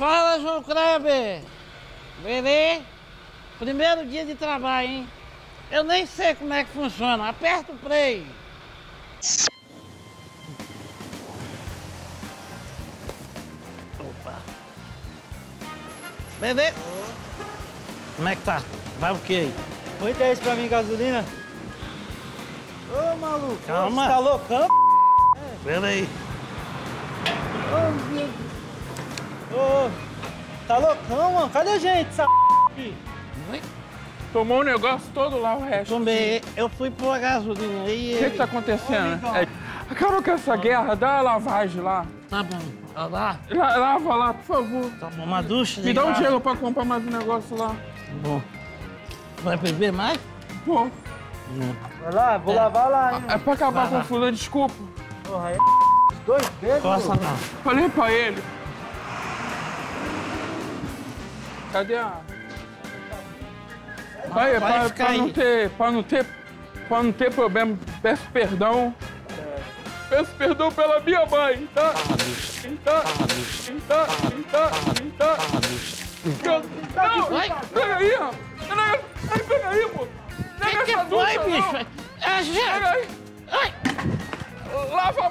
Fala, João Kleber. Beleza? Primeiro dia de trabalho, hein? Eu nem sei como é que funciona. Aperta o play. Opa. Bebê. Como é que tá? Vai o quê aí? Põe 10 pra mim, gasolina. Ô, maluco. Calma. Você tá loucão? Pera aí. Ô, meu... Ô, tá loucão, mano? Cadê a gente, essa? Oi? Tomou o negócio todo lá, o resto. Tomei. Eu fui pôr a gasolina aí. O que, que tá acontecendo? É, acabou com essa guerra, dá a lavagem lá. Tá bom. Olha lá. La- Lava lá, por favor. Tá bom. Uma ducha. Me dá um dinheiro pra comprar mais um negócio lá. Bom. Vai beber mais? Pô, Vai lá, vou lavar lá, hein? é pra acabar Vai com lá. o fulano, desculpa. Porra, aí dois dedos. Coça não. Falei pra ele. Cadê a... Aí, vai pra, não ter, pra não ter, pra não ter problema, peço perdão. Peço perdão pela minha mãe, tá? Tá, tá, tá, tá. Não, Vai. pega aí, ó. Pega aí, pega aí, pô. Pega essa ducha, não. É, Pega gente. aí. Lava a mão